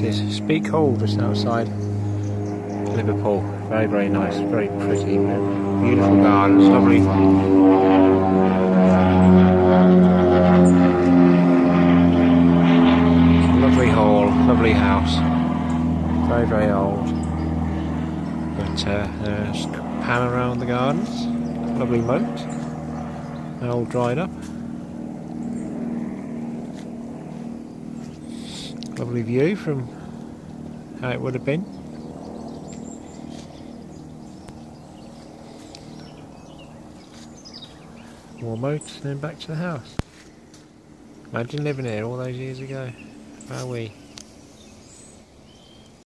This is Speke Hall just outside Liverpool. Very, very nice, very pretty, beautiful gardens, lovely. Lovely hall, lovely house. Very, very old. But uh, there's pan around the gardens. Lovely moat. All dried up. Lovely view from how it would have been. More moat, then back to the house. Imagine living here all those years ago. Are we?